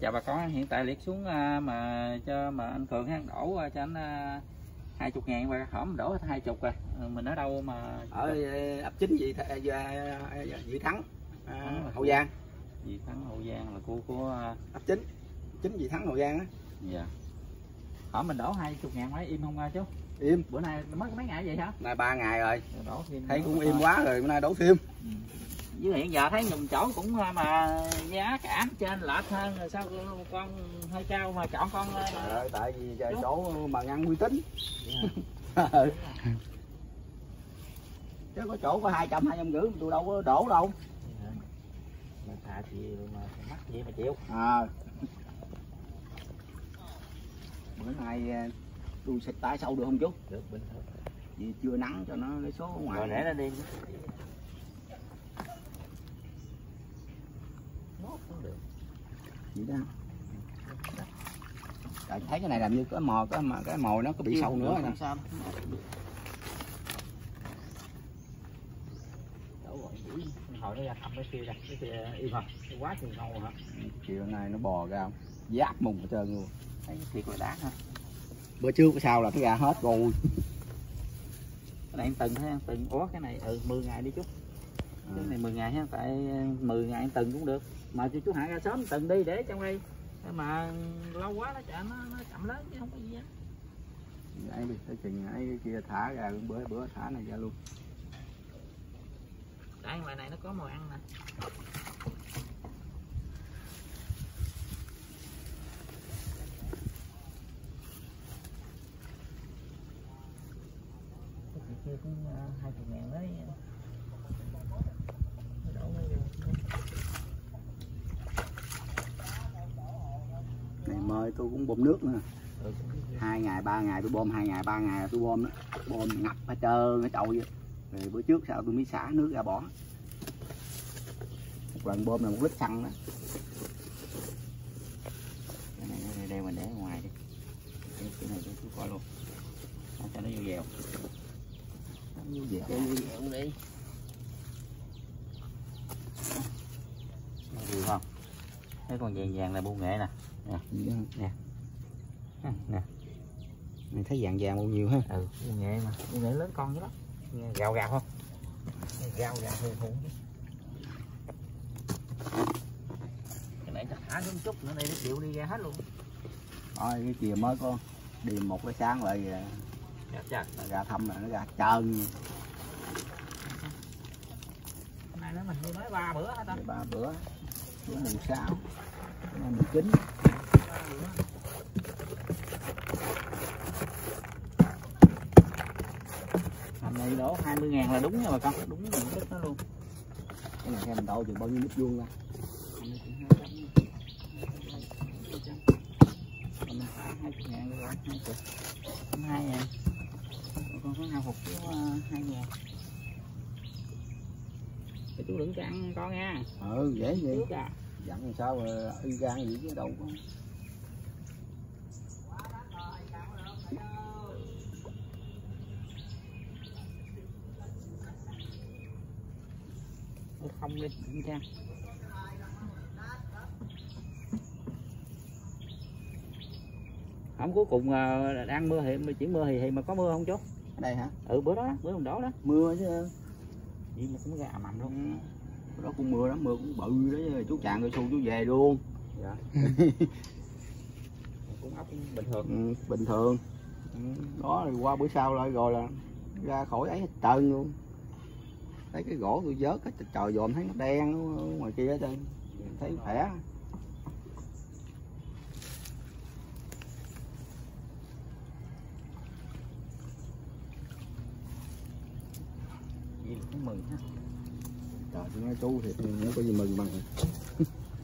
chào bà con hiện tại liệt xuống à, mà cho mà anh cường ha đổ à, cho anh hai chục ngàn và hổm đổ hai chục rồi. Ờ, mình ở đâu mà ở ờ, ấp chính gì vị thắng à, hậu giang. gì thắng hậu giang là của của à, ấp chính chính vị thắng hậu giang á. Dạ. Hổm mình đổ hai chục ngàn mấy im không à, chú im. Bữa nay mất mấy ngày vậy hả? Nay ba ngày rồi. Đổ thêm thấy cũng im quá rồi bữa nay đổ thêm. Ừ. với hiện giờ thấy nhùng chỗ cũng à, mà giá cả trên lệch hơn rồi sao con hơi cao mà chọn con à, Trời ơi, tại vì trời chỗ mà ngăn uy tín. Chứ có chỗ có hai trăm hai trăm rưỡi tôi đâu có đổ đâu. Mà thà chịu mà mắc gì mà chịu. À bữa nay ờ, tôi xịt tái sâu được không chú? Được bình thường. Vì chưa nắng cho nó cái số ngoài. Rồi để nó đi Cũng được vậy đó thấy cái này làm như cái mò cái mà cái mồi nó có bị sâu nữa nè Không sao. Hồi nó ra thăm cái kia ra cái kia im hả quá chừng ngầu hả? Chiều nay nó bò ra giáp mùng hết trơn luôn. Thấy thiệt là đáng ha bữa trước cái sau là nó ra hết rồi. Cái này anh từng thấy anh từng ủa cái này ừ 10 ngày đi chút cái này 10 ngày ha tại 10 ngày anh từng cũng được. Mà chú chú hạ ra sớm từng đi để trong đây. Mà lâu quá nó chậm nó, nó chậm lớn chứ không có gì á. Ấy đi tới chừng ấy cái kia thả ra bữa bữa thả này ra luôn. Tại ngoài này nó có màu ăn nè. Kia cũng hai chục ngàn đấy đổ nó vô. này mời tôi cũng bơm nước nữa. Ừ, hai ngày ba ngày tôi bơm hai ngày ba ngày tôi bơm đó bơm ngập hết trơn cái chậu vậy. Rồi bữa trước sao tôi mới xả nước ra bỏ. Một lần bơm là một lít xăng đó. Cái này nó đeo mình để ngoài đi. Cái, cái này tôi coi luôn. Đó, cho nó vô dèo. Nó vô dèo. Vô dèo đi. Nó không? Thấy con vàng vàng là bu nghệ nè Đó. Ha, nè Mày thấy vàng vàng bao nhiêu ha? Ừ nghệ mà nghệ lớn con dữ lắm gào gào không? Gào gào hù hù cái này chắc thả xuống chút nữa đây nó chịu đi ra hết luôn. Thôi cái chiều mới có đi một cái sáng lại chắc là ra thăm là nó ra trơn. Này nó mình mới ba bữa hả ta? Ba bữa bữa mùng sáu bữa nay mùng chín Hôm nay đổ 20 ngàn là đúng nha bà con. Đúng diện tích nó luôn. Cái này theo mình đậu chừng bao nhiêu mét vuông ra? Hôm nay cũng 200 Hôm nay thả 20 ngàn rồi 20 22 ngàn. Bà con có hao hụt chứ 2 ngàn. Để chú đừng cho ăn con nha ừ dễ Trước à. Dặn làm sao mà y gan gì chứ đâu có Đừng cho ăn. Không cuối cùng à, đang mưa thì chỉ mưa thì, thì mà có mưa không chú? ở đây hả? Ừ bữa đó bữa hôm đó đó. Mưa chứ. Vậy mà cũng ra mầm luôn. Ừ. Bữa đó cũng mưa lắm mưa cũng bự đó chứ. chú chàng tôi xu chú về luôn. Dạ. Cũng ốc cũng bình thường. Ừ, bình thường. Ừ, đó rồi qua bữa sau lại rồi là ra khỏi ấy hết trơn luôn thấy cái gỗ tôi vớt cái trời dòm thấy nó đen ngoài kia hết trơn. Thấy khỏe. Cũng mừng ha. Trời tôi nói chú thì không có gì mừng bằng.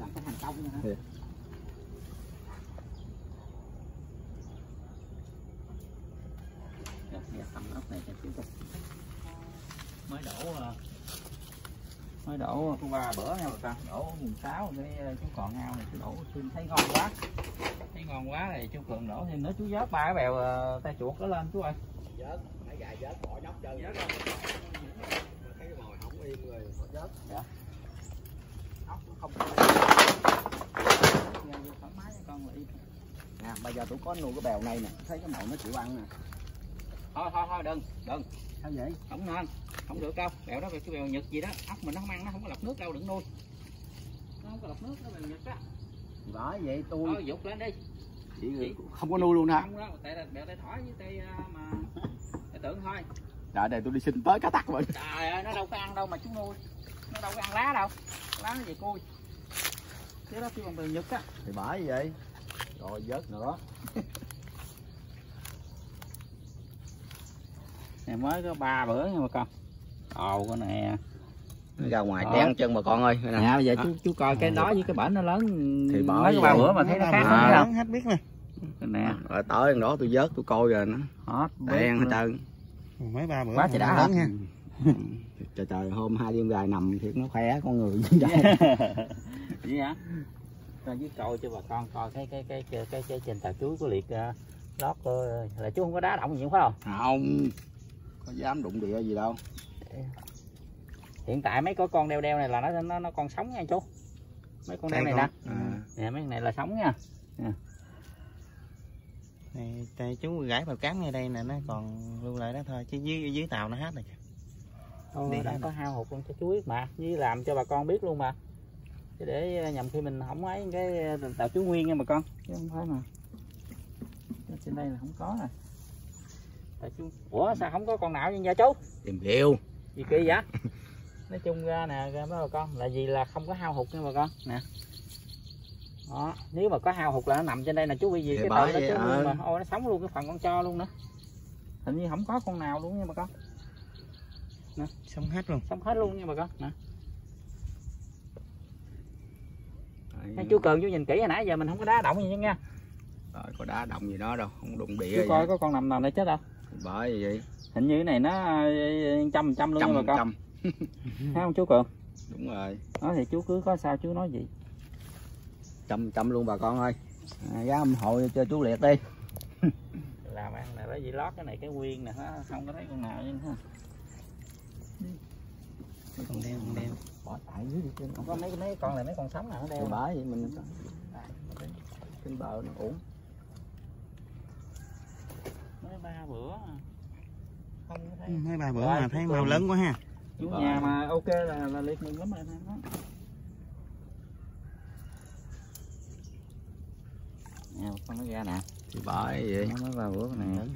Làm cái thành công nữa hả tầm ốc này cho chú. coi mới đổ ờ, mới đổ. Có ba bữa nha bà con đổ mùng sáu cái ờ, chú còn ngao này chú đổ xin thấy ngon quá. Thấy ngon quá thì chú cường đổ thêm nữa chú vớt ba cái bèo ờ, tay chuột đó lên chú ơi. Vớt mấy gài vớt bỏ nhóc chân Vớt thấy cái mồi không im người bỏ vớt. Dạ. nó không Nghe vô không? nè bây giờ tôi có nuôi cái bèo này nè thấy cái màu nó chịu ăn nè thôi thôi thôi đừng đừng. Sao vậy? Không nên không được đâu. Bèo đó cái bèo nhật gì đó. Ốc mình nó không ăn nó không có lọc nước đâu đừng nuôi. Nó không có lọc nước nó bèo nhật á. Bởi vậy tôi thôi dục lên đi. Chỉ không có nuôi luôn hả? Không đó tại là bèo tay thỏi với tay à, mà tay tưởng thôi. Đợi đây tôi đi xin tới cá tắc mình trời ơi nó đâu có ăn đâu mà chú nuôi. Nó đâu có ăn lá đâu. Lá nó về cui. Cái đó kêu bằng bèo nhật á. Thì bởi vậy. Rồi vớt nữa này mới có ba bữa nha bà con. Ồ con nè Nó ra ngoài trén chân bà con ơi nè. nè bây giờ chú chú coi cái đó với cái bển nó lớn Thì bỏ mới có vậy. ba bữa mà thấy nó khác À. không? hết biết nè không nè rồi tới đó tôi vớt tôi coi rồi nó. Hot đen hết trơn. Mấy ba bữa Quá trời đã lớn ha trời trời hôm hai đêm dài nằm thiệt nó khỏe con người. Vậy hả? Cho với coi cho bà con coi cái cái cái cái cái, cái trên tà chuối của liệt uh, lót coi là chú không có đá động gì phải không? Không có dám đụng địa gì đâu. Hiện tại mấy có con đeo đeo này là nó nó nó còn sống nha chú. Mấy con đeo này nè. À, nè mấy con này là sống nha. Này tay chú gãi vào cám ngay đây nè nó còn lưu lại đó thôi chứ dưới dưới tàu nó hết rồi Thôi, Đi đã có hao hụt luôn cho chú biết mà với làm cho bà con biết luôn mà. Chứ để nhầm khi mình không ấy cái tàu chú nguyên nha bà con. Chứ không phải mà. Trên đây là không có rồi ủa sao không có con nào vậy nha chú? Tìm rêu gì kỳ vậy? Nói chung ra nè mấy bà con. Là gì là không có hao hụt nha bà con. Nè. Đó nếu mà có hao hụt là nó nằm trên đây nè chú bị gì Thì cái bởi tàu đó chú. Ờ. mà ôi nó sống luôn cái phần con cho luôn nữa. Hình như không có con nào luôn nha bà con. Xong hết luôn. Sống hết luôn nha bà con. Nè. Đấy. Thấy chú Cường chú nhìn kỹ hồi nãy giờ mình không có đá động gì nha. Rồi có đá động gì đó đâu không đụng địa chú coi có con nằm nào để chết đâu bởi vậy. Hình như cái này nó ờ, trăm trăm luôn trăm bà con. trăm. Thấy không chú Cường? Đúng rồi. Đó thì chú cứ có sao chú nói gì trăm trăm luôn bà con ơi. À, giá ủng hộ cho chú liệt đi. Làm ăn này bởi vì lót cái này cái nguyên nè nó không có thấy con nào chứ ha còn đeo còn đeo. Bỏ tại dưới đi trên không có mấy mấy con này mấy con sống nào nó đeo. Bởi vậy mình trên bờ nó uổng mới ba bữa à. không có thấy. Mấy ba bữa Rồi, mà thấy màu lớn quá ha. Chú nhà mà ok là là liệt mừng lắm rồi đó nè con nó ra nè. Thì bởi vậy. Nó mới ba bữa này hết.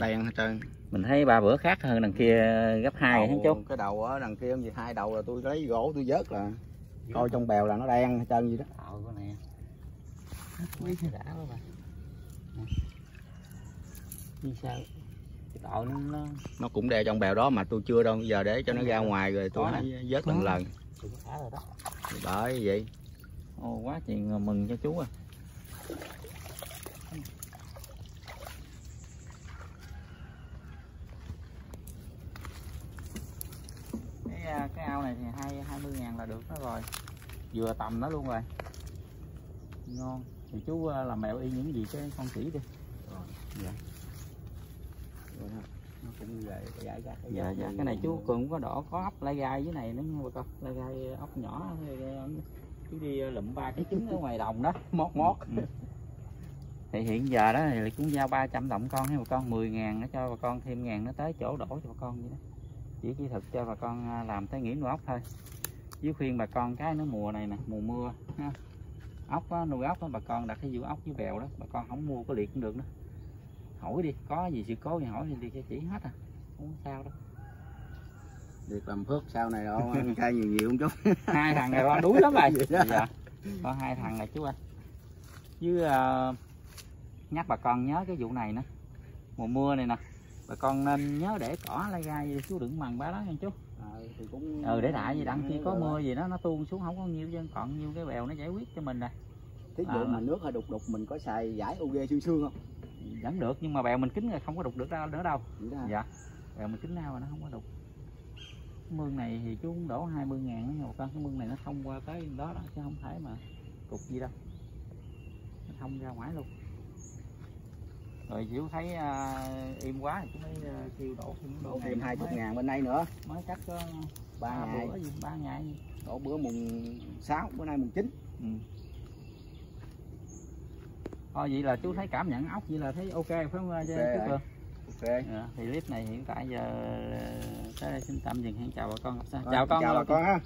Đen hết trơn. Mình thấy ba bữa khác hơn đằng kia gấp hai hả chú Đầu- cái đầu ở đằng kia gì hai đầu là tôi lấy gỗ tôi vớt là coi trong bèo là nó đen hết trơn gì đó. Này. Quý đã quá bà như sao? Cái tội nó nó nó cũng đe trong bèo đó mà tôi chưa đâu. Giờ để cho nó ra ngoài rồi tôi hãy vớt Có. lần. Bởi vậy. Ô quá chuyện mừng cho chú à. Cái à, cái ao này thì hai hai mươi ngàn là được đó rồi. Vừa tầm nó luôn rồi. Ngon. Thì chú à, làm mèo y những gì cái con chỉ đi. Rồi ha. Cũng gãi ra dạ dạ cái này chú cường có đỏ có ốc lai gai dưới này nữa nha bà con. Lai gai ốc nhỏ chú đi lụm ba cái trứng ở ngoài đồng đó mót mót. Thì hiện giờ đó thì cũng giao 300 đồng con ha bà con 10 ngàn nó cho bà con thêm ngàn nó tới chỗ đổ cho bà con vậy đó. Chỉ kỹ thuật cho bà con à, làm tới nghỉ nuôi ốc thôi. Với khuyên bà con cái nó mùa này nè mùa mưa ha. Ốc á, nuôi ốc á, bà con đặt cái vụ ốc với bèo đó bà con không mua có liệt cũng được nữa hỏi đi có gì sự cố thì hỏi thì đi cho chỉ hết à. Không sao đâu. Việc làm phước sau này đâu ăn chay nhiều nhiều không chút. Hai thằng này con đuối lắm rồi. Dạ. Có hai thằng này chú ơi với ờ, nhắc bà con nhớ cái vụ này nữa. Mùa mưa này nè. Bà con nên nhớ để cỏ lai gai chú đừng mần bá đó nha chú. Ờ, thì cũng ừ để đại gì đặng khi có mưa gì đó nó tuôn xuống không có nhiêu chứ còn nhiêu cái bèo nó giải quyết cho mình rồi thí dụ À. mà nước hơi đục đục mình có xài giải UG xương xương không vẫn được nhưng mà bèo mình kín rồi không có đục được đâu nữa đâu. Dạ. Bèo mình kín nào mà nó không có đục. Mương này thì chú cũng đổ 20 ngàn nha bà con. Cái mương này nó thông qua tới đó đó chứ không phải mà cục gì đâu. Nó thông ra ngoài luôn. Rồi chú thấy à, im quá thì chú mới à, kêu đổ thêm đổ thêm hai chục ngàn bên đây nữa. mới cách có ba ngày. bữa gì ba ngày. Đổ bữa mùng 6 bữa nay mùng 9 ừ. Thôi vậy là chú thấy cảm nhận ốc vậy là thấy ok phải không Ok. chú ok. Dạ, thì clip này hiện tại giờ ờ, tới đây xin tạm dừng. Hẹn chào bà con Rồi, chào con. chào bà con ha